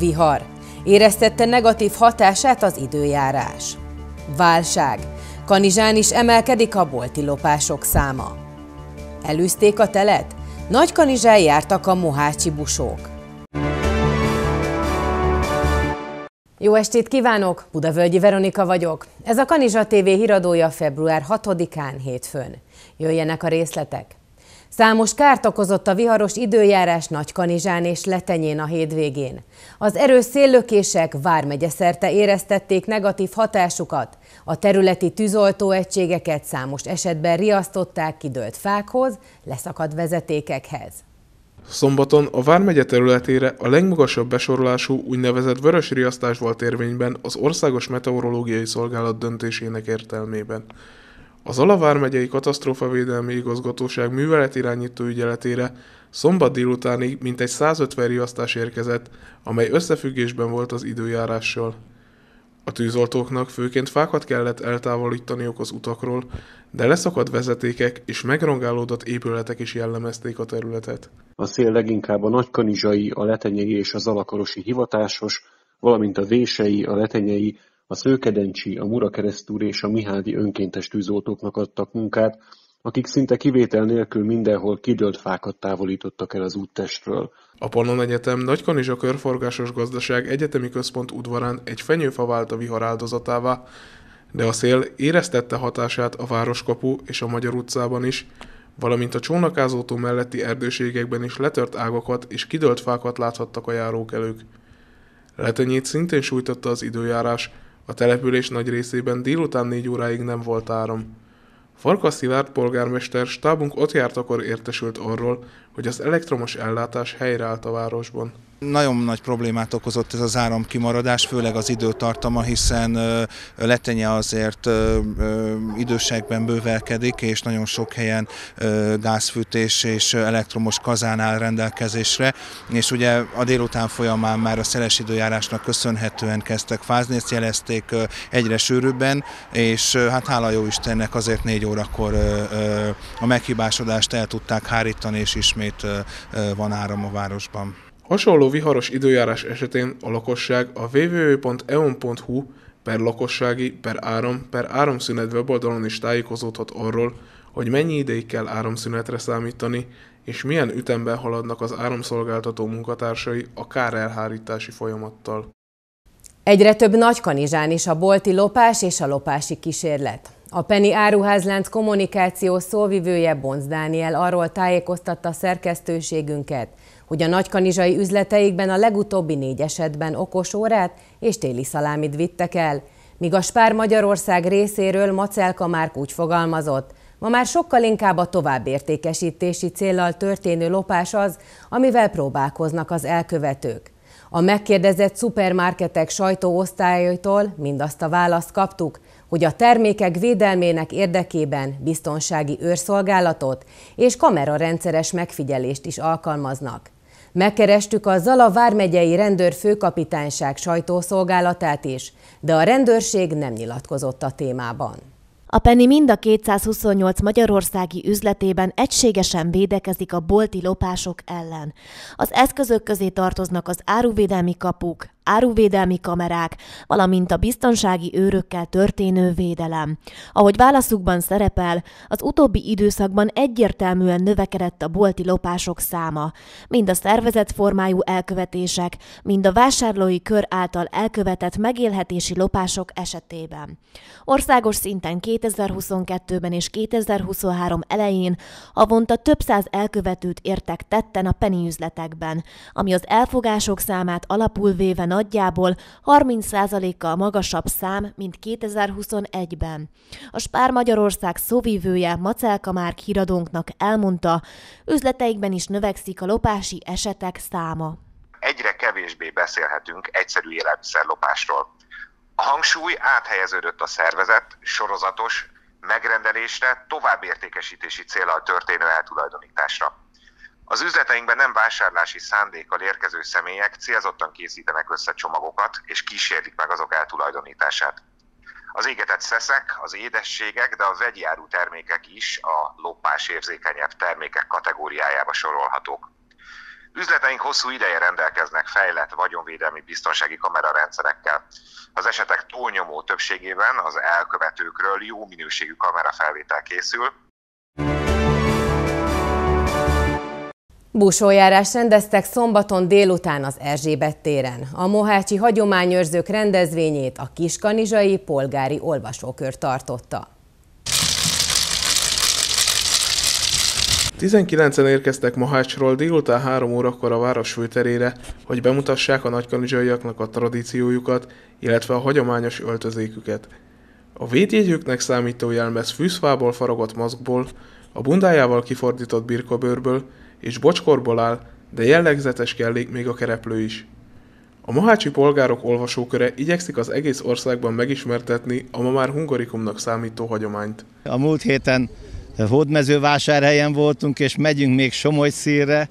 Vihar. Éreztette negatív hatását az időjárás. Válság. Kanizsán is emelkedik a bolti lopások száma. Elűzték a telet? Nagy kanizsán jártak a mohácsi busók. Jó estét kívánok! Budavölgyi Veronika vagyok. Ez a Kanizsa TV híradója február 6-án hétfőn. Jöjjenek a részletek! Számos kárt okozott a viharos időjárás Nagykanizsán és Letenyén a hétvégén. Az erős széllökések vármegye szerte éreztették negatív hatásukat. A területi tűzoltóegységeket számos esetben riasztották kidőlt fákhoz, leszakadt vezetékekhez. Szombaton a Vármegye területére a legmagasabb besorolású úgynevezett vörös riasztás volt érvényben az Országos Meteorológiai Szolgálat döntésének értelmében. Az Alavár megyei katasztrófavédelmi igazgatóság műveletirányító ügyeletére szombat délutánig mintegy 150 riasztás érkezett, amely összefüggésben volt az időjárással. A tűzoltóknak főként fákat kellett eltávolítaniuk az utakról, de leszakadt vezetékek és megrongálódott épületek is jellemezték a területet. A szél leginkább a nagykanizsai, a letenyei és az alakarosi hivatásos, valamint a vései, a letenyei, a Szőkedencsi, a Murakeresztúr és a Mihádi önkéntes tűzoltóknak adtak munkát, akik szinte kivétel nélkül mindenhol kidőlt fákat távolítottak el az úttestről. A Pannon Egyetem Nagykanizsa Körforgásos Gazdaság Egyetemi Központ udvarán egy fenyőfa vált a vihar áldozatává, de a szél éreztette hatását a Városkapu és a Magyar utcában is, valamint a csónakázótó melletti erdőségekben is letört ágakat és kidőlt fákat láthattak a járókelők. Letenyét szintén sújtotta az időjárás, a település nagy részében délután négy óráig nem volt áram. Farkas Szilárd polgármester stábunk ott járt, akkor értesült arról, hogy az elektromos ellátás helyreállt a városban. Nagyon nagy problémát okozott ez az áramkimaradás, főleg az időtartama, hiszen Letenye azért időségben bővelkedik, és nagyon sok helyen gázfűtés és elektromos kazán áll rendelkezésre, és ugye a délután folyamán már a szeles időjárásnak köszönhetően kezdtek fázni, ezt jelezték egyre sűrűbben, és hát hála jó Istennek azért négy órakor a meghibásodást el tudták hárítani, és ismét van áram a városban. Hasonló viharos időjárás esetén a lakosság a www.eon.hu per lakossági per áram per áramszünet weboldalon is tájékozódhat arról, hogy mennyi ideig kell áramszünetre számítani, és milyen ütemben haladnak az áramszolgáltató munkatársai a kár elhárítási folyamattal. Egyre több nagykanizsán is a bolti lopás és a lopási kísérlet. A Penny áruházlánc kommunikáció szóvivője Bonc Dániel arról tájékoztatta szerkesztőségünket, hogy a nagykanizsai üzleteikben a legutóbbi négy esetben okos órát és téli szalámit vittek el, míg a Spár Magyarország részéről Macelka Márk úgy fogalmazott, ma már sokkal inkább a továbbértékesítési céllal történő lopás az, amivel próbálkoznak az elkövetők. A megkérdezett szupermarketek sajtóosztályaitól mindazt a választ kaptuk, hogy a termékek védelmének érdekében biztonsági őrszolgálatot és kamerarendszeres megfigyelést is alkalmaznak. Megkerestük a Zala vármegyei rendőrfőkapitányság sajtószolgálatát is, de a rendőrség nem nyilatkozott a témában. A Penny mind a 228 magyarországi üzletében egységesen védekezik a bolti lopások ellen. Az eszközök közé tartoznak az áruvédelmi kapuk, áruvédelmi kamerák, valamint a biztonsági őrökkel történő védelem. Ahogy válaszukban szerepel, az utóbbi időszakban egyértelműen növekedett a bolti lopások száma, mind a szervezett formájú elkövetések, mind a vásárlói kör által elkövetett megélhetési lopások esetében. Országos szinten 2022-ben és 2023 elején havonta több száz elkövetőt értek tetten a penny üzletekben, ami az elfogások számát alapul véve nagyjából 30%-kal magasabb szám, mint 2021-ben. A Spár Magyarország szóvívője Macelka Márk híradónknak elmondta, üzleteikben is növekszik a lopási esetek száma. Egyre kevésbé beszélhetünk egyszerű élelmiszerlopásról. A hangsúly áthelyeződött a szervezet, sorozatos, megrendelésre, továbbértékesítési célral történő eltulajdonításra. Az üzleteinkben nem vásárlási szándékkal érkező személyek célzottan készítenek össze csomagokat, és kísérlik meg azok eltulajdonítását. Az égetett szeszek, az édességek, de a vegyi áru termékek is a lopás érzékenyebb termékek kategóriájába sorolhatók. Üzleteink hosszú ideje rendelkeznek fejlett vagyonvédelmi biztonsági kamerarendszerekkel. Az esetek túlnyomó többségében az elkövetőkről jó minőségű kamerafelvétel készül, Busójárás rendeztek szombaton délután az Erzsébet téren. A Mohácsi hagyományőrzők rendezvényét a Kiskanizsai Polgári Olvasókör tartotta. 19-en érkeztek Mohácsról délután 3 órakor a város főterére, hogy bemutassák a nagykanizsaiaknak a tradíciójukat, illetve a hagyományos öltözéküket. A védjegyüknek számító jelmez fűszfából faragott maszkból, a bundájával kifordított birkobőrből és bocskorból áll, de jellegzetes kellék még a kereplő is. A mohácsi polgárok olvasóköre igyekszik az egész országban megismertetni a ma már hungarikumnak számító hagyományt. A múlt héten hódmezővásárhelyen voltunk, és megyünk még szírre,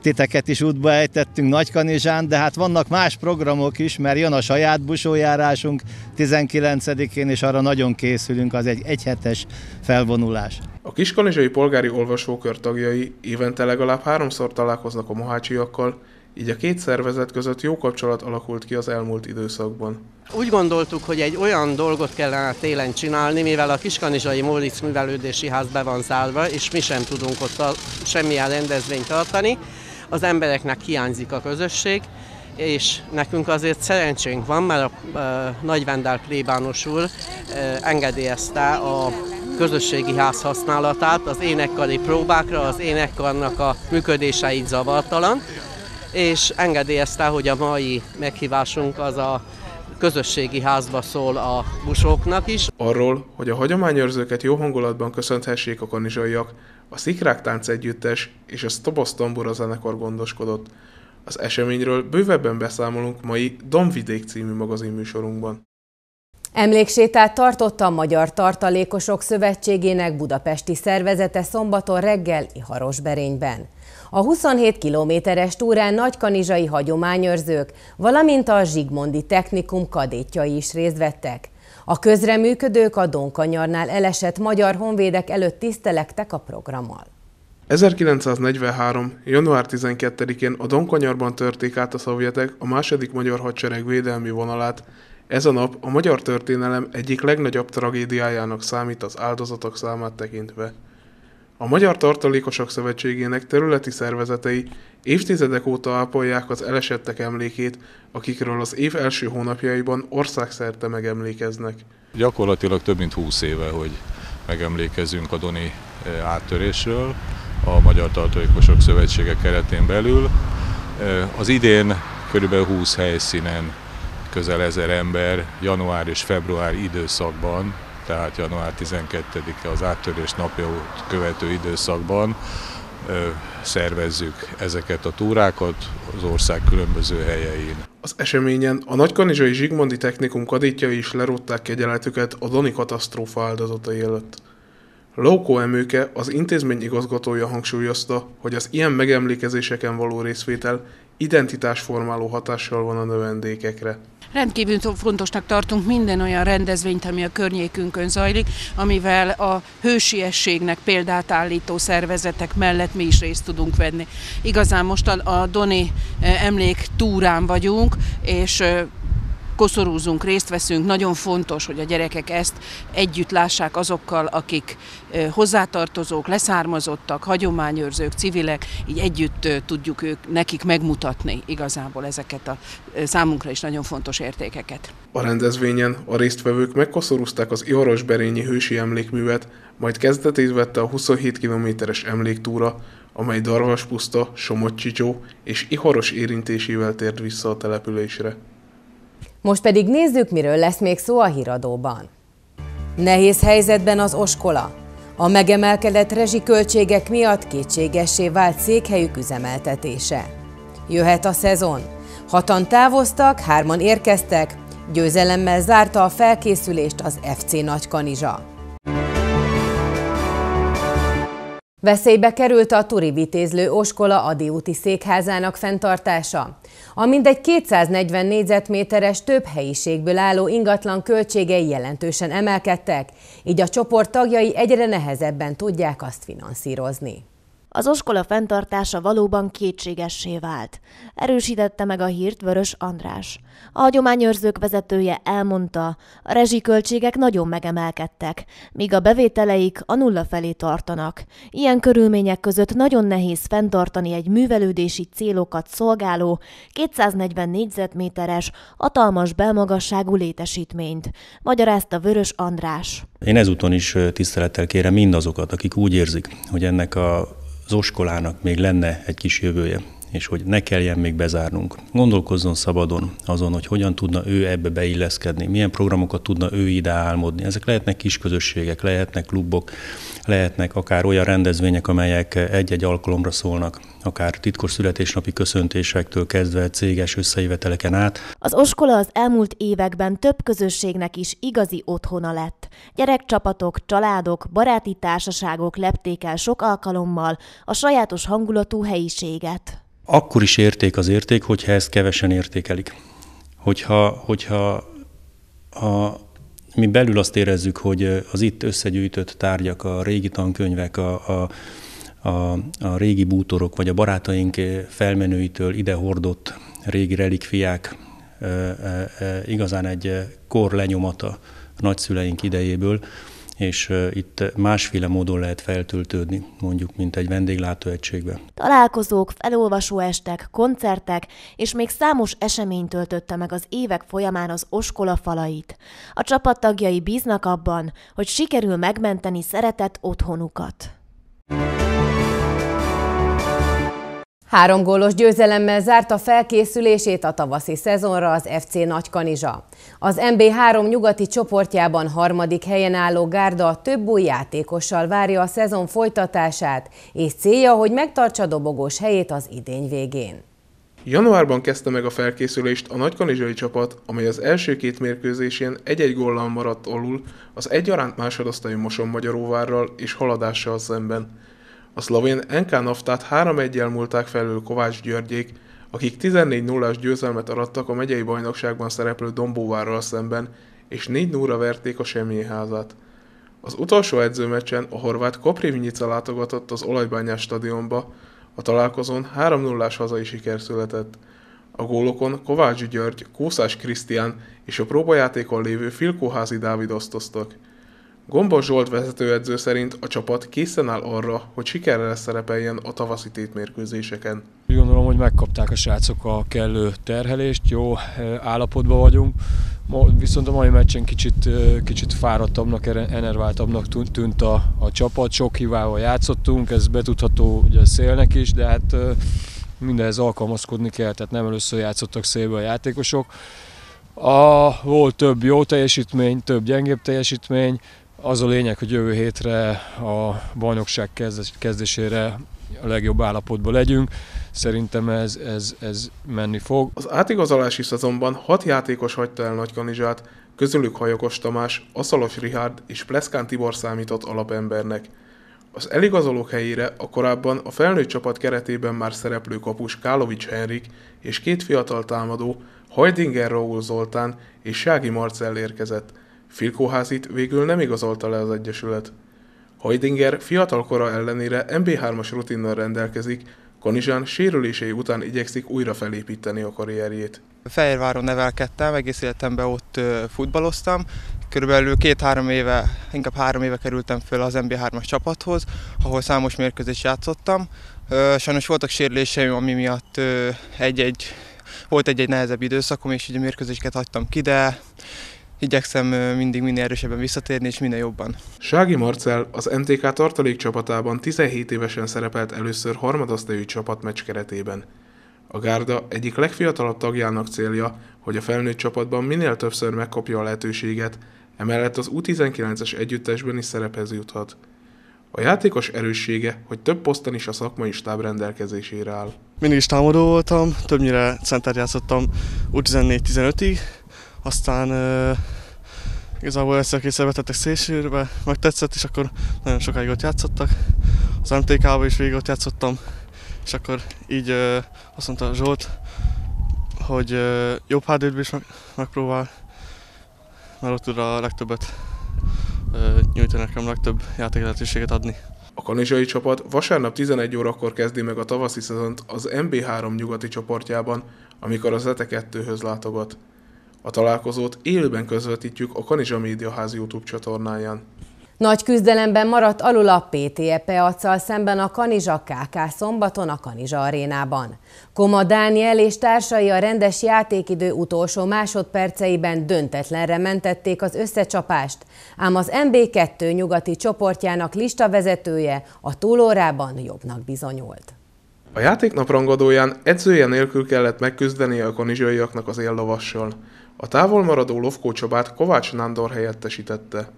titeket is útba ejtettünk Nagykanizsán, de hát vannak más programok is, mert jön a saját busójárásunk 19-én, és arra nagyon készülünk, az egy egyhetes felvonulás. A Kiskanizsai Polgári Olvasókör tagjai évente legalább háromszor találkoznak a mohácsiakkal, így a két szervezet között jó kapcsolat alakult ki az elmúlt időszakban. Úgy gondoltuk, hogy egy olyan dolgot kellene télen csinálni, mivel a Kiskanizsai Mólitz művelődési ház be van zárva, és mi sem tudunk ott a, semmilyen rendezvényt tartani. Az embereknek hiányzik a közösség, és nekünk azért szerencsénk van, mert a, a Nagyvendel plébános úr engedélyezte a közösségi ház használatát, az énekkari próbákra, az énekkarnak a működéseit zavartalan, és engedélyezte, hogy a mai meghívásunk az a közösségi házba szól a busóknak is. Arról, hogy a hagyományőrzőket jó hangulatban köszönthessék a kanizsaiak, a Szikrák Tánc Együttes és a Stobosz Tombora zenekar gondoskodott. Az eseményről bővebben beszámolunk mai Domvidék című magazinműsorunkban. Emléksétát tartotta a Magyar Tartalékosok Szövetségének budapesti szervezete szombaton reggel Iharosberényben. A 27 kilométeres túrán nagykanizsai hagyományőrzők, valamint a Zsigmondi Technikum kadétjai is részt vettek. A közreműködők a Donkanyarnál elesett magyar honvédek előtt tisztelektek a programmal. 1943. január 12-én a Donkanyarban törték át a szovjetek a második magyar hadsereg védelmi vonalát, ez a nap a magyar történelem egyik legnagyobb tragédiájának számít az áldozatok számát tekintve. A Magyar Tartalékosok Szövetségének területi szervezetei évtizedek óta ápolják az elesettek emlékét, akikről az év első hónapjaiban országszerte megemlékeznek. Gyakorlatilag több mint 20 éve, hogy megemlékezünk a Doni eh, áttörésről a Magyar Tartalékosok Szövetsége keretén belül. Eh, az idén körülbelül 20 helyszínen közel ezer ember január és február időszakban, tehát január 12-e az áttörés napja követő időszakban szervezzük ezeket a túrákat az ország különböző helyein. Az eseményen a Nagykanizsai Zsigmondi Technikum kadétjai is lerúgták kegyeletüket a Doni katasztrófa áldozatai előtt. Lókó Emőke, az intézmény igazgatója hangsúlyozta, hogy az ilyen megemlékezéseken való részvétel identitásformáló hatással van a növendékekre. Rendkívül fontosnak tartunk minden olyan rendezvényt, ami a környékünkön zajlik, amivel a hősiességnek példát állító szervezetek mellett mi is részt tudunk venni. Igazán most a Doni eh, emlék túrán vagyunk, és eh, koszorúzunk, részt veszünk. Nagyon fontos, hogy a gyerekek ezt együtt lássák azokkal, akik hozzátartozók, leszármazottak, hagyományőrzők, civilek, így együtt tudjuk ők, nekik megmutatni igazából ezeket a számunkra is nagyon fontos értékeket. A rendezvényen a résztvevők megkoszorúzták az Iharos-Berényi hősi emlékművet, majd kezdetét vette a 27 kilométeres emléktúra, amely Darvas puszta, Somogyicsó és Iharos érintésével tért vissza a településre. Most pedig nézzük, miről lesz még szó a híradóban. Nehéz helyzetben az oskola. A megemelkedett rezsiköltségek miatt kétségessé vált székhelyük üzemeltetése. Jöhet a szezon. Hatan távoztak, hárman érkeztek, győzelemmel zárta a felkészülést az FC Nagykanizsa. Veszélybe került a Turivitézlő Oskola Adiúti székházának fenntartása. A mindegy 240 négyzetméteres több helyiségből álló ingatlan költségei jelentősen emelkedtek, így a csoport tagjai egyre nehezebben tudják azt finanszírozni. Az oskola fenntartása valóban kétségessé vált. Erősítette meg a hírt Vörös András. A hagyományőrzők vezetője elmondta, a rezsiköltségek nagyon megemelkedtek, míg a bevételeik a nulla felé tartanak. Ilyen körülmények között nagyon nehéz fenntartani egy művelődési célokat szolgáló 240 négyzetméteres, hatalmas belmagasságú létesítményt, magyarázta Vörös András. Én ezúton is tisztelettel kérem mindazokat, akik úgy érzik, hogy ennek a az oskolának még lenne egy kis jövője, és hogy ne kelljen még bezárnunk. Gondolkozzon szabadon azon, hogy hogyan tudna ő ebbe beilleszkedni, milyen programokat tudna ő ide álmodni. Ezek lehetnek kis közösségek, lehetnek klubok, lehetnek akár olyan rendezvények, amelyek egy-egy alkalomra szólnak, akár titkos születésnapi köszöntésektől kezdve céges összejöveteleken át. Az oskola az elmúlt években több közösségnek is igazi otthona lett. Gyerekcsapatok, családok, baráti társaságok lepték el sok alkalommal a sajátos hangulatú helyiséget. Akkor is érték az érték, hogyha ezt kevesen értékelik. Hogyha, hogyha a, mi belül azt érezzük, hogy az itt összegyűjtött tárgyak, a régi tankönyvek, a, a, a, a régi bútorok, vagy a barátaink felmenőitől ide hordott régi relikviák e, e, e, igazán egy kor lenyomata nagyszüleink idejéből, és itt másféle módon lehet feltöltődni, mondjuk, mint egy vendéglátóegységbe. Találkozók, felolvasóestek, koncertek és még számos esemény töltötte meg az évek folyamán az oskola falait. A csapattagjai bíznak abban, hogy sikerül megmenteni szeretett otthonukat. Három gólos győzelemmel zárta felkészülését a tavaszi szezonra az FC Nagykanizsa. Az MB3 nyugati csoportjában harmadik helyen álló Gárda több új játékossal várja a szezon folytatását, és célja, hogy megtartsa dobogós helyét az idény végén. Januárban kezdte meg a felkészülést a nagykanizsai csapat, amely az első két mérkőzésén egy-egy góllal maradt alul az egyaránt másodosztályú Moson-Magyaróvárral és haladással szemben. A szlovén NK Naftát 3-1-jel múlták felül Kovács Györgyék, akik 14 0 győzelmet arattak a megyei bajnokságban szereplő Dombóvárral szemben, és 4 0 verték a Semjéházat. Az utolsó edzőmeccsen a horvát Koprivnyica látogatott az Olajbányás stadionba, a találkozón 3 0 hazai siker született. A gólokon Kovács György, Kószás Krisztián és a próbajátékon lévő Filkóházi Dávid osztoztak. Gombos Zsolt vezetőedző szerint a csapat készen áll arra, hogy sikerrel szerepeljen a tavaszi tétmérkőzéseken. Úgy gondolom, hogy megkapták a srácok a kellő terhelést, jó eh, állapotban vagyunk, viszont a mai meccsen kicsit, eh, kicsit fáradtabbnak, enerváltabbnak tűnt a, a csapat, sok hívával játszottunk, ez betudható ugye a szélnek is, de hát eh, mindenhez alkalmazkodni kell, tehát nem először játszottak szélbe a játékosok. A, volt több jó teljesítmény, több gyengébb teljesítmény, az a lényeg, hogy jövő hétre a bajnokság kezdésére a legjobb állapotban legyünk. Szerintem ez, ez, ez menni fog. Az átigazolási szezonban hat játékos hagyta el Nagykanizsát, közülük Hajakos Tamás, Aszalos Rihárd és Pleszkán Tibor számított alapembernek. Az eligazolók helyére a korábban a felnőtt csapat keretében már szereplő kapus Kálovics Henrik és két fiatal támadó, Hajdinger Raúl Zoltán és Sági Marcell érkezett – Filkóházit végül nem igazolta le az Egyesület. Hajdinger fiatal kora ellenére MB3-as rutinnal rendelkezik, Konizsán sérülései után igyekszik újra felépíteni a karrierjét. Fehérváron nevelkedtem, egész életemben ott futballoztam. Körülbelül két-három éve, inkább három éve kerültem föl az MB3-as csapathoz, ahol számos mérkőzést játszottam. Sajnos voltak sérüléseim, ami miatt egy-egy, volt egy-egy nehezebb időszakom, és ugye mérkőzéseket hagytam ki, de igyekszem mindig minél erősebben visszatérni, és minél jobban. Sági Marcel az NTK tartalék csapatában 17 évesen szerepelt először harmadosztályú csapatmeccs keretében. A Gárda egyik legfiatalabb tagjának célja, hogy a felnőtt csapatban minél többször megkapja a lehetőséget, emellett az U19-es együttesben is szerephez juthat. A játékos erőssége, hogy több poszton is a szakmai stáb rendelkezésére áll. Mindig is támadó voltam, többnyire center játszottam U14-15-ig, aztán igazából egyszer-kétszer betettek szélsőre, meg tetszett, és akkor nagyon sokáig ott játszottak. Az MTK-ba is végig ott játszottam, és akkor így uh, azt mondta Zsolt, hogy uh, jobb hd is meg, megpróbál, mert ott tud a legtöbbet uh, nyújtani nekem, legtöbb játék lehetőséget adni. A kanizsai csapat vasárnap 11 órakor kezdi meg a tavaszi szezont az MB3 nyugati csoportjában, amikor az ETE 2-höz látogat. A találkozót élőben közvetítjük a Kanizsa Médiaház YouTube csatornáján. Nagy küzdelemben maradt alul a PTE Peacsal szemben a Kanizsa KK szombaton a Kanizsa arénában. Koma Dániel és társai a rendes játékidő utolsó másodperceiben döntetlenre mentették az összecsapást, ám az MB2 nyugati csoportjának listavezetője a túlórában jobbnak bizonyult. A játéknap rangadóján edzője nélkül kellett megküzdeni a kanizsaiaknak az éllovassal. A távol maradó Lovkó Csabát Kovács Nándor helyettesítette.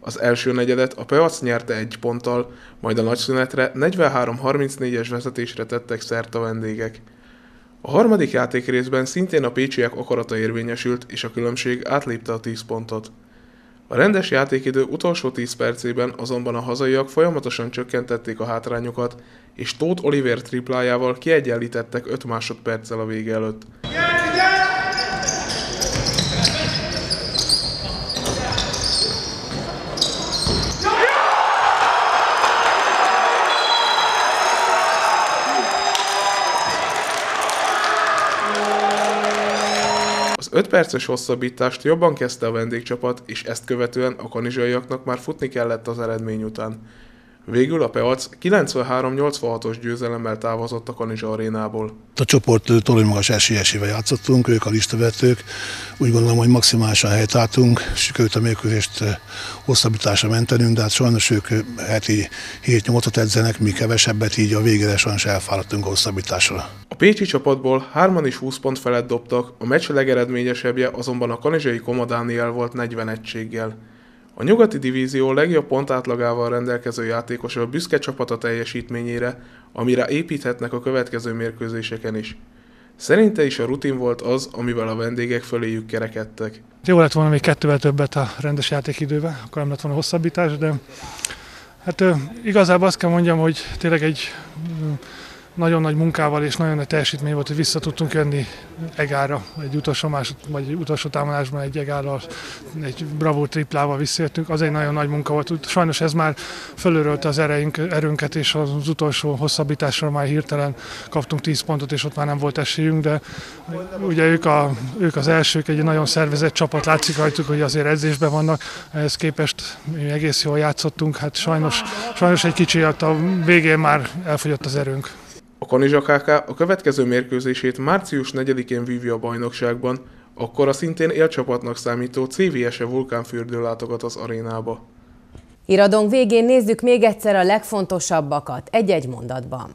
Az első negyedet a Peac nyerte egy ponttal, majd a nagyszünetre 43-34-es vezetésre tettek szert a vendégek. A harmadik játékrészben szintén a pécsiek akarata érvényesült, és a különbség átlépte a 10 pontot. A rendes játékidő utolsó 10 percében azonban a hazaiak folyamatosan csökkentették a hátrányokat, és Tóth Oliver triplájával kiegyenlítettek 5 másodperccel a vége előtt. Az 5 perces hosszabbítást jobban kezdte a vendégcsapat, és ezt követően a kanizsaiaknak már futni kellett az eredmény után. Végül a Peac 93-86-os győzelemmel távozott a Kanizsa arénából. A csoport torony magas esélyesével játszottunk, ők a listavetők. Úgy gondolom, hogy maximálisan helytáltunk, sikerült a mérkőzést hosszabbításra mentenünk, de hát sajnos ők heti 7-8-ot edzenek, mi kevesebbet, így a végére sajnos elfáradtunk a hosszabbításra. A pécsi csapatból hárman is 20 pont felett dobtak, a meccs legeredményesebbje azonban a kanizsai Koma Dániel volt 40 egységgel. A nyugati divízió legjobb pontátlagával rendelkező játékosa a büszke csapata teljesítményére, amire építhetnek a következő mérkőzéseken is. Szerinte is a rutin volt az, amivel a vendégek föléjük kerekedtek. Jó lett volna még kettővel többet a rendes játékidőben, akkor nem lett volna hosszabbítás, de hát igazából azt kell mondjam, hogy tényleg egy nagyon nagy munkával és nagyon nagy teljesítmény volt, hogy vissza tudtunk jönni Egára, egy utolsó, másod, vagy egy utolsó támadásban egy Egára, egy bravo triplával visszajöttünk, az egy nagyon nagy munka volt. Sajnos ez már fölörölte az ereink, erőnket, és az utolsó hosszabbításra már hirtelen kaptunk 10 pontot, és ott már nem volt esélyünk, de ugye ők, a, ők az elsők, egy nagyon szervezett csapat, látszik rajtuk, hogy azért edzésben vannak, ehhez képest mi egész jól játszottunk, hát sajnos, sajnos egy kicsi, a végén már elfogyott az erőnk. A Kanizsa KK a következő mérkőzését március 4-én vívja a bajnokságban, akkor a szintén élcsapatnak számító CVS-e vulkánfürdő látogat az arénába. Iradónk végén nézzük még egyszer a legfontosabbakat egy-egy mondatban.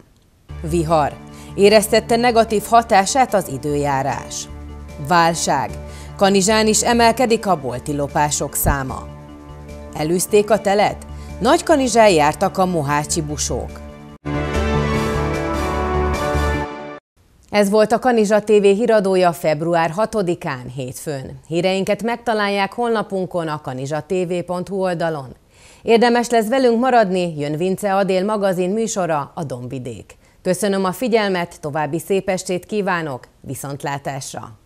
Vihar. Éreztette negatív hatását az időjárás. Válság. Kanizsán is emelkedik a bolti lopások száma. Elűzték a telet? Nagy Kanizsán jártak a mohácsi busók. Ez volt a Kanizsa TV híradója február 6-án hétfőn. Híreinket megtalálják honlapunkon a kanizsatv.hu oldalon. Érdemes lesz velünk maradni, jön Vince Adél magazin műsora a Dombidék. Köszönöm a figyelmet, további szép estét kívánok, viszontlátásra!